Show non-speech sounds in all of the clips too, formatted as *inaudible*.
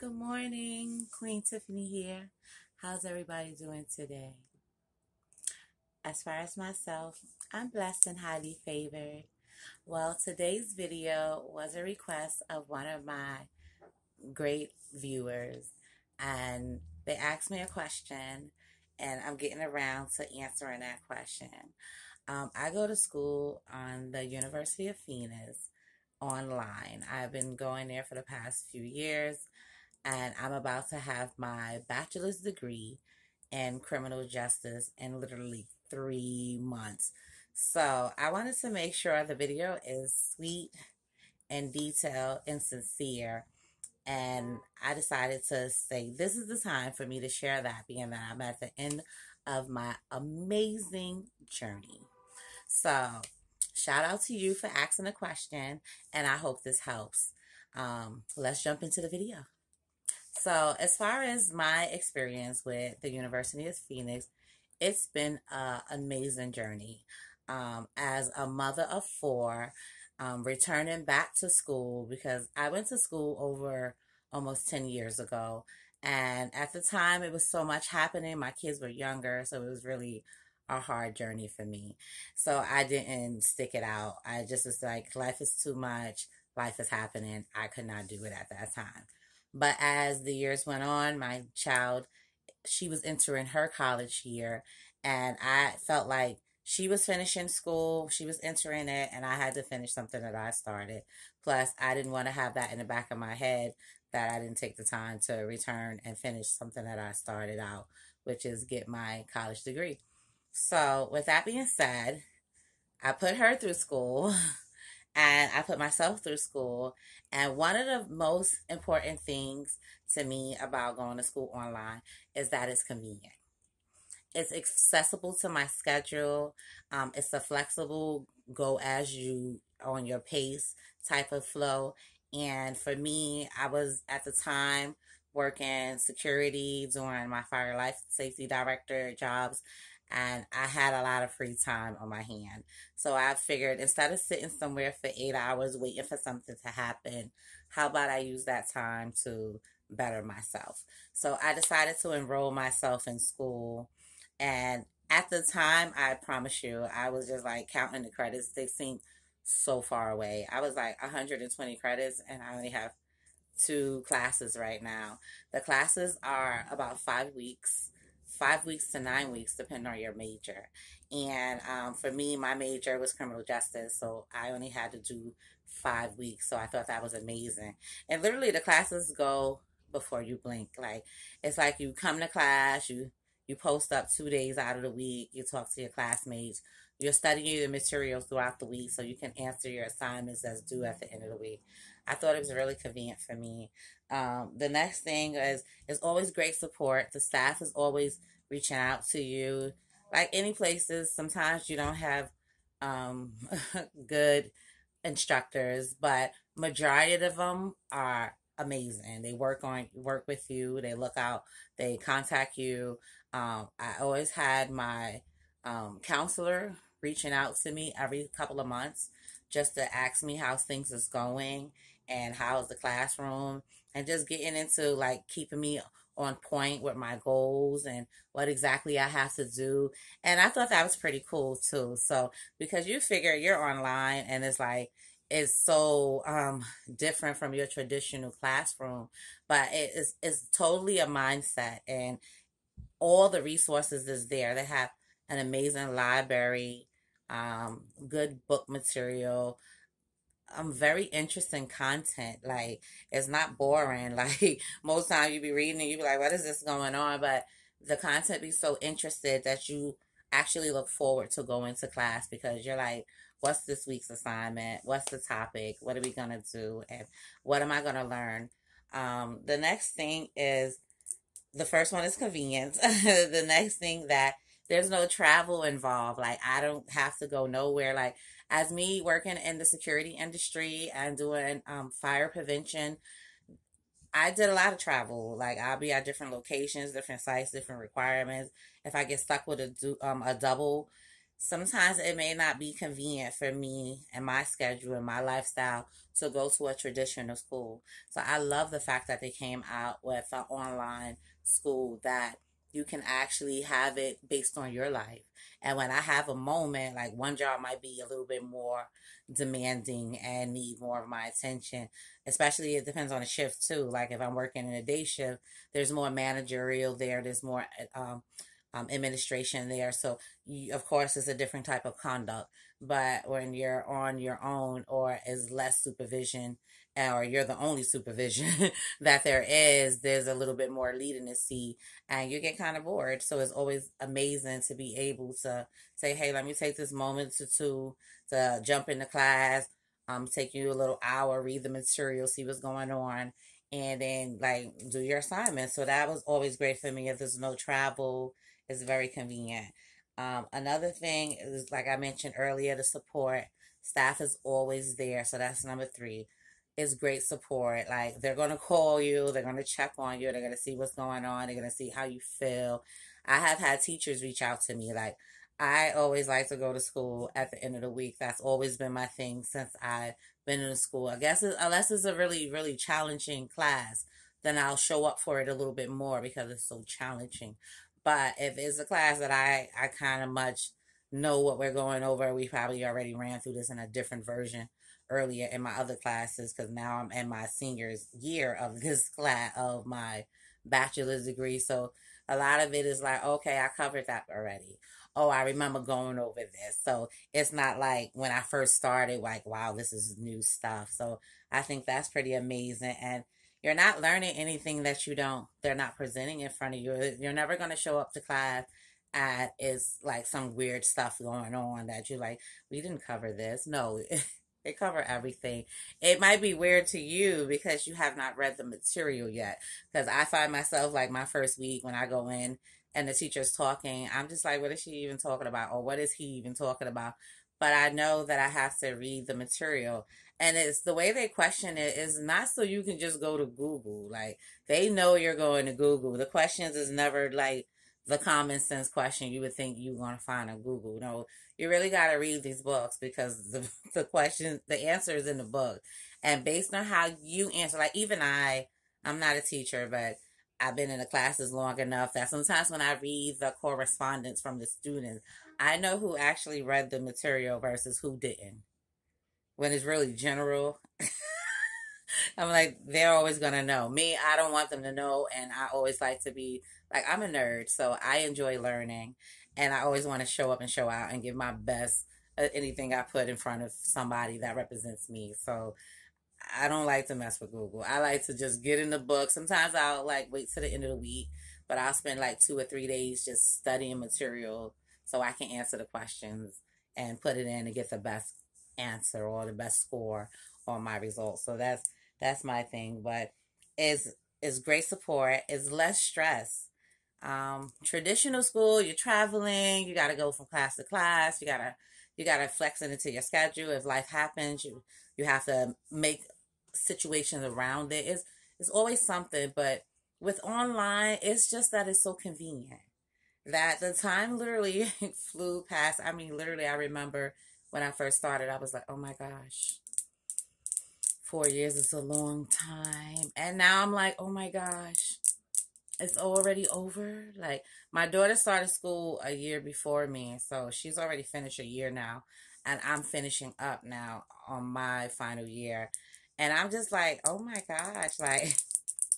Good morning, Queen Tiffeny here. How's everybody doing today? As far as myself, I'm blessed and highly favored. Well, today's video was a request of one of my great viewers, and they asked me a question, and I'm getting around to answering that question. Um, I go to school on the University of Phoenix online. I've been going there for the past few years and I'm about to have my bachelor's degree in criminal justice in literally three months. So I wanted to make sure the video is sweet and detailed and sincere. And I decided to say this is the time for me to share that, being that I'm at the end of my amazing journey. So, shout out to you for asking a question, and I hope this helps. Um, let's jump into the video. So, as far as my experience with the University of Phoenix, it's been an amazing journey. Um, as a mother of four, um, returning back to school because I went to school over almost 10 years ago. And at the time, it was so much happening. My kids were younger, so it was really a hard journey for me. So I didn't stick it out. I just was like, life is too much. Life is happening. I could not do it at that time. But as the years went on, my child, she was entering her college year, and I felt like she was finishing school, she was entering it, and I had to finish something that I started. Plus, I didn't want to have that in the back of my head that I didn't take the time to return and finish something that I started out, which is get my college degree. So, with that being said, I put her through school. *laughs* and I put myself through school. And one of the most important things to me about going to school online is that it's convenient. It's accessible to my schedule. Um, it's a flexible go as you on your pace type of flow. And for me, I was at the time working security, doing my fire life safety director jobs and I had a lot of free time on my hand. So I figured instead of sitting somewhere for eight hours waiting for something to happen, how about I use that time to better myself? So I decided to enroll myself in school. And at the time, I promise you, I was just like counting the credits. They seemed so far away. I was like 120 credits, and I only have two classes right now. The classes are about five weeks five weeks to nine weeks, depending on your major. And um, for me, my major was criminal justice, so I only had to do five weeks. So I thought that was amazing. And literally, the classes go before you blink. Like it's like you come to class, you you post up two days out of the week, you talk to your classmates, you're studying the materials throughout the week so you can answer your assignments that's due at the end of the week. I thought it was really convenient for me. Um, the next thing is is always great support. The staff is always reaching out to you. Like any places, sometimes you don't have um, *laughs* good instructors, but majority of them are amazing. They work on work with you. They look out. They contact you. Um, I always had my um, counselor reaching out to me every couple of months just to ask me how things is going and how's the classroom and just getting into like keeping me on point with my goals and what exactly I have to do. And I thought that was pretty cool too. So because you figure you're online and it's like it's so um different from your traditional classroom, but it is it's totally a mindset and all the resources is there. They have an amazing library, um, good book material, I'm very interesting content. Like it's not boring. *laughs* Like most time you be reading and you be like, what is this going on? But the content be so interested that you actually look forward to going to class because you're like, what's this week's assignment? What's the topic? What are we gonna do? And what am I gonna learn? Um, the next thing is the first one is convenience. *laughs* the next thing that there's no travel involved. Like I don't have to go nowhere. Like as me working in the security industry and doing um, fire prevention, I did a lot of travel. Like I'll be at different locations, different sites, different requirements. If I get stuck with a do, um, a double sometimes it may not be convenient for me and my schedule and my lifestyle to go to a traditional school. So I love the fact that they came out with an online school that you can actually have it based on your life. And when I have a moment, like one job might be a little bit more demanding and need more of my attention, especially it depends on the shift too. Like if I'm working in a day shift, there's more managerial there, there's more um, um, administration there. So, you, of course, it's a different type of conduct. But when you're on your own or is less supervision, or you're the only supervision *laughs* that there is, there's a little bit more leading to see, and you get kind of bored. So it's always amazing to be able to say, "Hey, let me take this moment to two to jump into class." Um, take you a little hour, read the material, see what's going on, and then like do your assignment. So that was always great for me. If there's no travel, it's very convenient. Um, another thing is, like I mentioned earlier, the support. Staff is always there. So that's number three. Is great support. Like they're going to call you, they're going to check on you, they're going to see what's going on, they're going to see how you feel. I have had teachers reach out to me. Like, I always like to go to school at the end of the week. That's always been my thing since I've been in school. I guess it, unless it's a really, really challenging class, then I'll show up for it a little bit more because it's so challenging. But if it's a class that I, I kind of much know what we're going over, we probably already ran through this in a different version earlier in my other classes because now I'm in my senior's year of *laughs* this class of my bachelor's degree. So a lot of it is like, okay, I covered that already. Oh, I remember going over this. So it's not like when I first started, like, wow, this is new stuff. So I think that's pretty amazing. And you're not learning anything that you don't they're not presenting in front of you you're never going to show up to class and it's like some weird stuff going on that you're like we didn't cover this no *laughs* they cover everything it might be weird to you because you have not read the material yet because i find myself like my first week when i go in and the teacher's talking i'm just like what is she even talking about or what is he even talking about but i know that i have to read the material and it's the way they question it is not so you can just go to Google. Like they know you're going to Google. The questions is never like the common sense question you would think you're going to find on Google. No, you really got to read these books because *laughs* the the question, the answer is in the book, and based on how you answer, like even I, I'm not a teacher, but I've been in the classes long enough that sometimes when I read the correspondence from the students, I know who actually read the material versus who didn't when it's really general. *laughs* I'm like, they're always going to know. Me, I don't want them to know. And I always like to be like, I'm a nerd. So I enjoy learning. And I always want to show up and show out and give my best at anything I put in front of somebody that represents me. So I don't like to mess with Google. I like to just get in the book. Sometimes I'll like wait to the end of the week, but I'll spend like two or three days just studying material so I can answer the questions and put it in and get the best answer or the best score on my results. So that's that's my thing. But is is great support, is less stress. Um, traditional school, you're traveling, you gotta go from class to class, you gotta you gotta flex it into your schedule. If life happens, you you have to make situations around it. It's it's always something, but with online, it's just that it's so convenient that the time literally *laughs* flew past. I mean, literally, I remember when I first started, I was like, oh my gosh, four years is a long time. And now I'm like, oh my gosh, it's already over. Like, my daughter started school a year before me, so she's already finished a year now. And I'm finishing up now on my final year. And I'm just like, oh my gosh, like,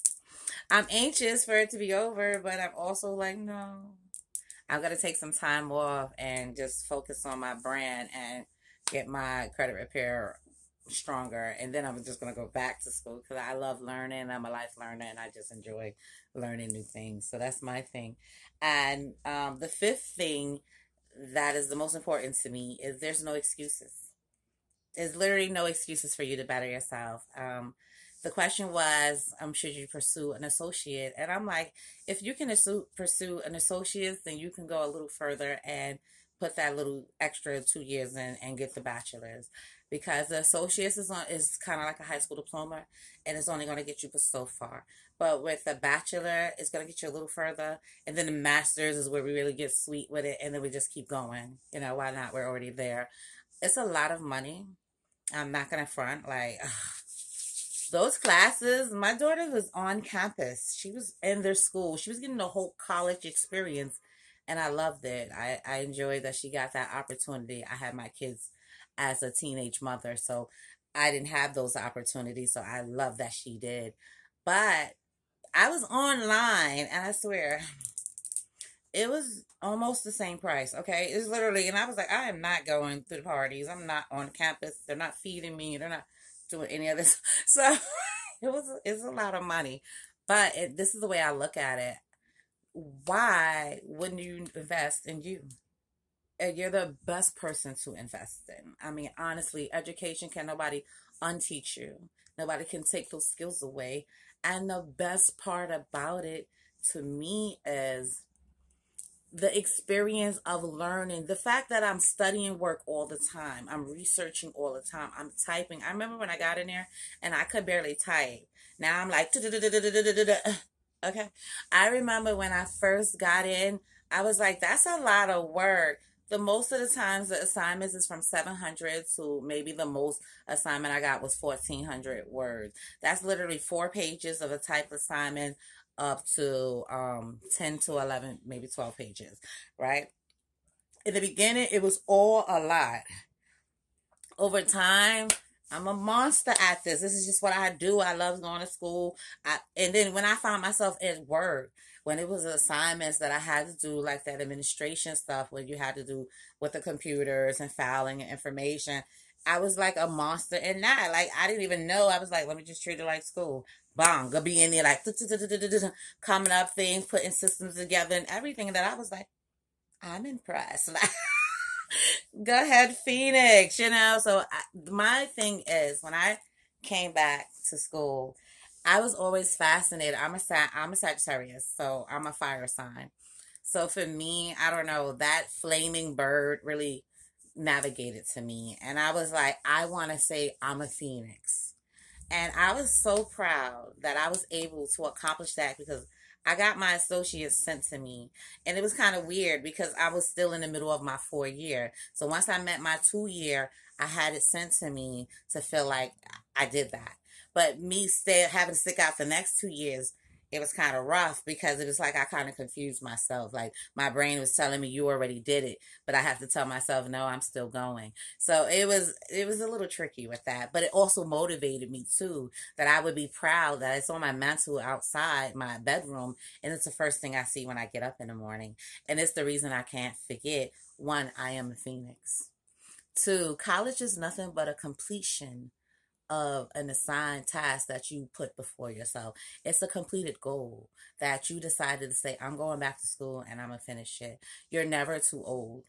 *laughs* I'm anxious for it to be over, but I'm also like, no, I'm to take some time off and just focus on my brand and get my credit repair stronger. And then I'm just going to go back to school because I love learning. I'm a life learner and I just enjoy learning new things. So that's my thing. And um, the fifth thing that is the most important to me is there's no excuses. There's literally no excuses for you to better yourself. Um, the question was, um, should you pursue an associate? And I'm like, if you can pursue an associate, then you can go a little further and put that little extra two years in and get the bachelor's. Because the associates is on is kind of like a high school diploma and it's only going to get you so far. But with the bachelor it's going to get you a little further and then the master's is where we really get sweet with it and then we just keep going. You know why not? We're already there. It's a lot of money. I'm not going to front like ugh. those classes my daughter was on campus. She was in their school. She was getting the whole college experience and i loved it i, I enjoyed that she got that opportunity i had my kids as a teenage mother. So I didn't have those opportunities. So I love that she did. But I was online and I swear it was almost the same price. Okay. It's literally, and I was like, I am not going to the parties. I'm not on campus. They're not feeding me. They're not doing any of this. *laughs* So *laughs* it was, it's a lot of money. But it, this is the way I look at it. Why wouldn't you invest in you? Uh, you're the best person to invest in. I mean, honestly, education can nobody unteach you. Nobody can take those skills away. And the best part about it to me is the experience of learning, the fact that I'm studying work all the time, I'm researching all the time, I'm typing. I remember when I got in there and I could barely type. Now I'm like, okay. I remember when I first got in, I was like, that's a lot of work the most of the times the assignments is from 700 to maybe the most assignment I got was 1400 words. That's literally four pages of a type assignment up to um 10 to 11, maybe 12 pages, right? In the beginning, it was all a lot. Over time, I'm a monster at this. This is just what I do. I love going to school. I, and then when I found myself at work, when it was assignments that I had to do, like that administration stuff, where you had to do with the computers and filing and information, I was like a monster in that. Like I didn't even know. I was like, let me just treat it like school. Bang, go be in there like coming up things, putting systems together and everything. And That I was like, I'm impressed. *laughs* *laughs* go ahead, Phoenix. You know. So I, my thing is when I came back to school I was always fascinated. I'm a I'm a Sagittarius, so I'm a fire sign. So for me, I don't know, that flaming bird really navigated to me. And I was like, I want to say I'm a phoenix. And I was so proud that I was able to accomplish that because I got my associates sent to me. And it was kind of weird because I was still in the middle of my four year. So once I met my two year, I had it sent to me to feel like I did that. But me stay, having to stick out the next two years, it was kind of rough because it was like I kind of confused myself. Like my brain was telling me you already did it, but I have to tell myself no, I'm still going. So it was it was a little tricky with that, but it also motivated me too that I would be proud that it's on my mantle outside my bedroom and it's the first thing I see when I get up in the morning. And it's the reason I can't forget one, I am a phoenix. Two, college is nothing but a completion of an assigned task that you put before yourself. It's a completed goal that you decided to say, I'm going back to school and I'm going to finish it. You're never too old.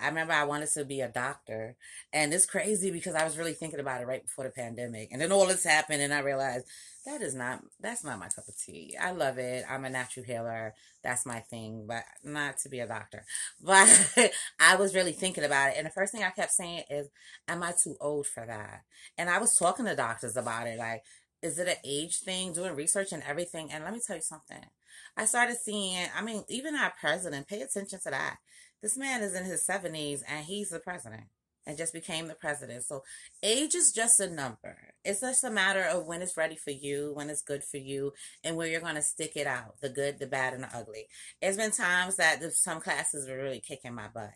I remember I wanted to be a doctor. And it's crazy because I was really thinking about it right before the pandemic. And then all this happened and I realized that is not that's not my cup of tea. I love it. I'm a natural healer. That's my thing, but not to be a doctor. *laughs* But I was really thinking about it. And the first thing I kept saying is, Am I too old for that? And I was talking to doctors about it, like, is it an age thing, doing research and everything? And let me tell you something. I started seeing, I mean, even our president, pay attention to that this man is in his 70s and he's the president and just became the president. So age is just a number. It's just a matter of when it's ready for you, when it's good for you, and where you're going to stick it out the good, the bad, and the ugly. It's been times that some classes were really kicking my butt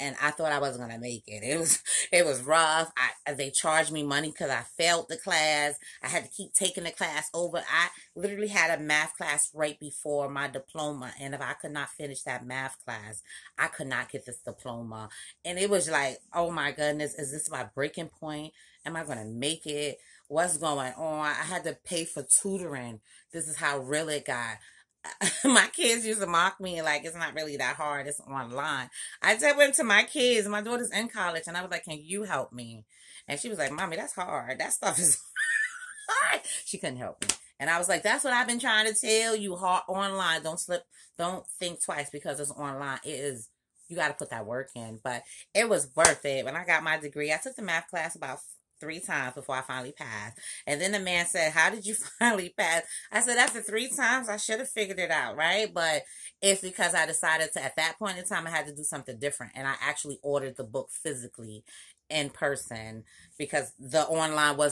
and I thought I wasn't gonna make it. It was *laughs* it was rough. I uh, they charged me money because I failed the class. I had to keep taking the class over. I literally had a math class right before my diploma, and if I could not finish that math class, I could not get this diploma. And it was like, oh my goodness, is this my breaking point? Am I gonna make it? What's going on? I had to pay for tutoring. This is how real it got. *laughs* my kids used to mock me like it's not really that hard. It's online. I just went to my kids. My daughter's in college, and I was like, "Can you help me?" And she was like, "Mommy, that's hard. That stuff is *laughs* hard." She couldn't help me, and I was like, "That's what I've been trying to tell you. Hard online. Don't slip. Don't think twice because it's online. It is you got to put that work in. But it was worth it. When I got my degree, I took the math class about three times before I finally passed. And then the man said, How did you *laughs* finally pass? I said, After three times, I should have figured it out, right? But it's because I decided to, at that point in time, I had to do something different. And I actually ordered the book physically in person because the online was